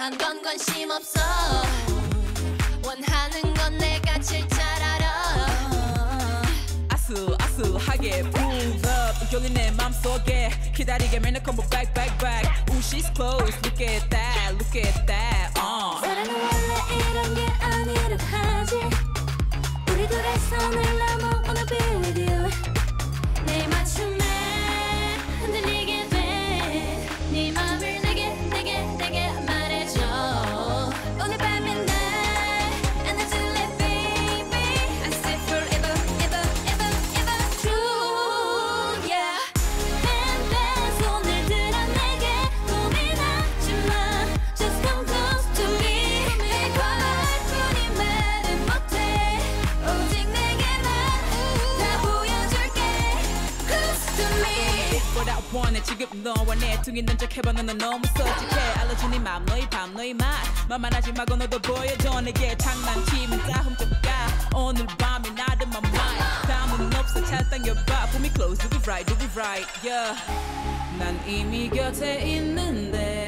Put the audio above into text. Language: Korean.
관심 없어 원하는 건 내가 제일 잘 알아 아슬아슬하게 pull up 여기 내 맘속에 기다리게 맨날 컴보 back back back Ooh she's close look at that look at that Want 지금 너와 내 둥이 눈적해봐. 너는 너무 솔직해. 알려준 네맘 너의 밤 너의 맛 만만하지 말고 너도 보여줘. 내게 장난치면 다 훔쳐가. 오늘 밤이 my mind 담은 없어. 잘 당겨봐. Put me close do it right do it right yeah. 난 이미 곁에 있는데